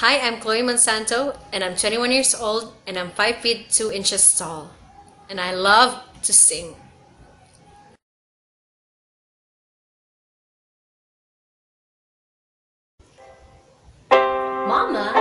Hi, I'm Clouie Monsanto, and I'm 21 years old, and I'm 5 feet 2 inches tall. And I love to sing. Mama,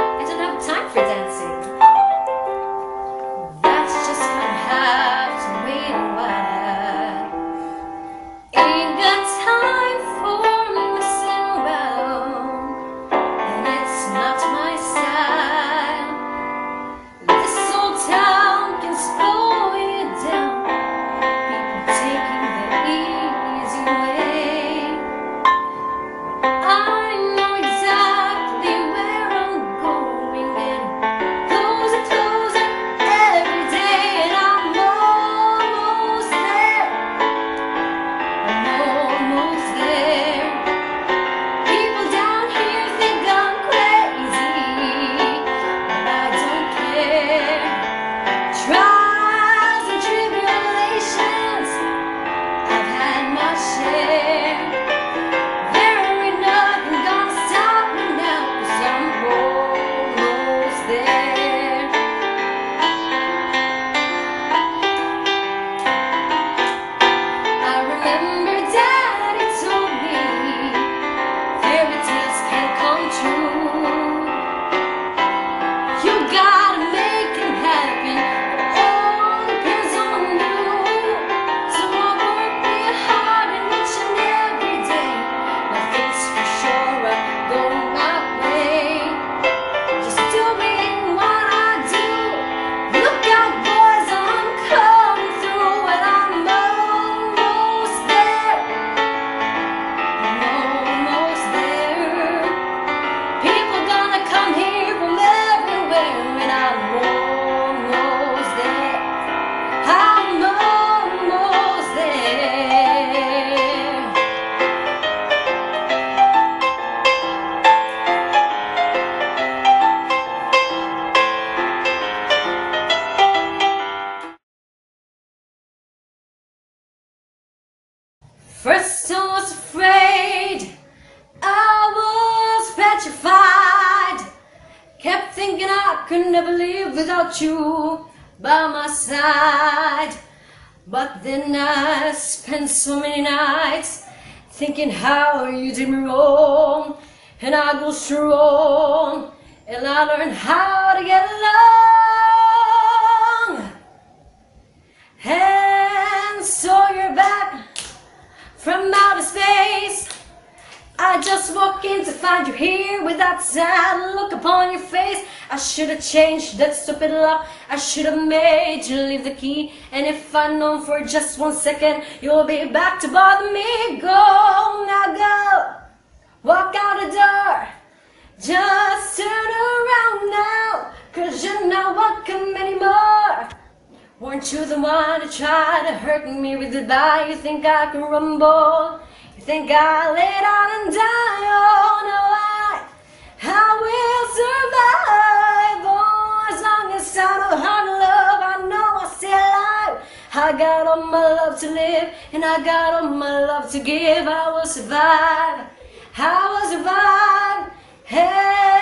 First I was afraid, I was petrified. Kept thinking I could never live without you by my side. But then I spent so many nights thinking how you did me wrong. And I go strong, and I learned how to get along. And from outer space. I just walk in to find you here with that sad look upon your face. I should have changed that stupid lock. I should have made you leave the key. And if I'd known for just one second, you'll be back to bother me. Go, now go. Walk out the door. Just turn around now. Cause you're not welcome anymore. Weren't you the one to try to hurt me with goodbye? You think I can rumble? You think I'll lay down and die? Oh no, I, I will survive. Oh, as long as I how to love, I know I'll stay alive. I got all my love to live, and I got all my love to give. I will survive. I will survive. Hey.